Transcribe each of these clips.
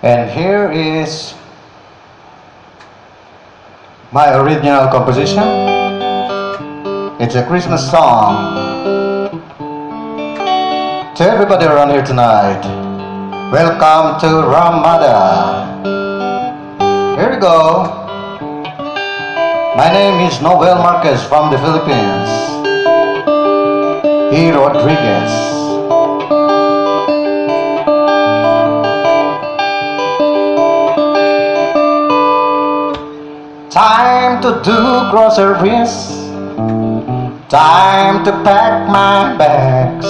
And here is my original composition. It's a Christmas song. To everybody around here tonight, welcome to Ramada. Here we go. My name is Noel Marquez from the Philippines. E. Rodriguez. Time to do groceries. Time to pack my bags.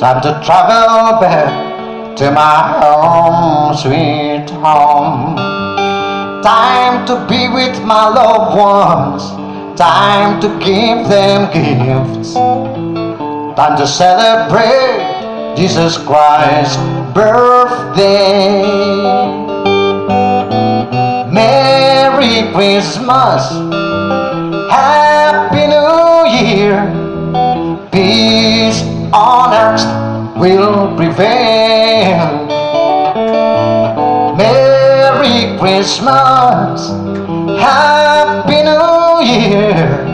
Time to travel back to my home, sweet home. Time to be with my loved ones. Time to give them gifts. Time to celebrate Jesus Christ's birthday. Christmas, Happy New Year, peace on earth will prevail. Merry Christmas, Happy New Year,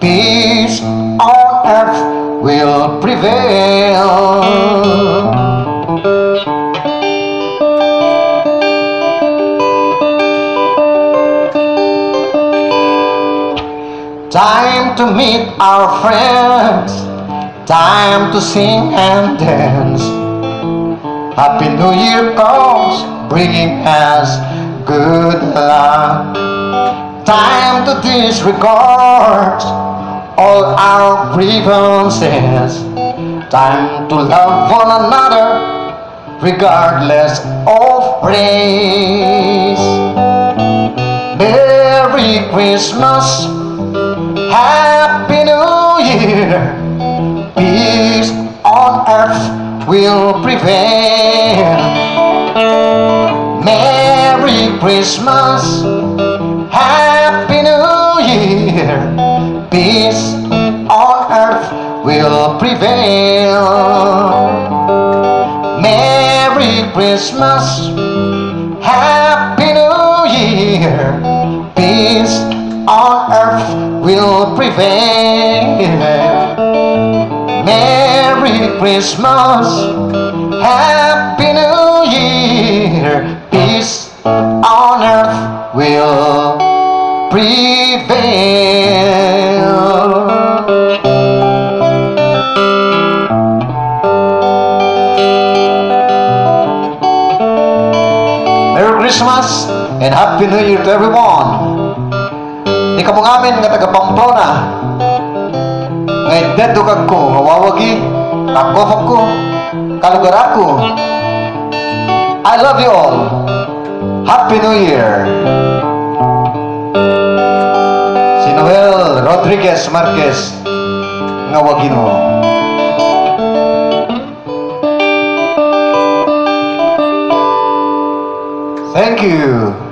peace on earth will prevail. Time to meet our friends. Time to sing and dance. Happy New Year comes, bringing us good luck. Time to disregard all our grievances. Time to love one another, regardless of race. Merry Christmas. Will prevail. Merry Christmas, Happy New Year, peace on earth will prevail. Merry Christmas, Happy New Year, peace on earth will prevail. Merry Christmas, Happy New Year, peace on earth will prevail. Merry Christmas and Happy New Year to everyone. Di ka mong amin nga taga Pamplona. Ngay dedo kag ko, nga wawagi, kakofok ko, kalugar ako. I love you all. Happy New Year. Si Noel Rodriguez Marquez nga wagi mo. Thank you.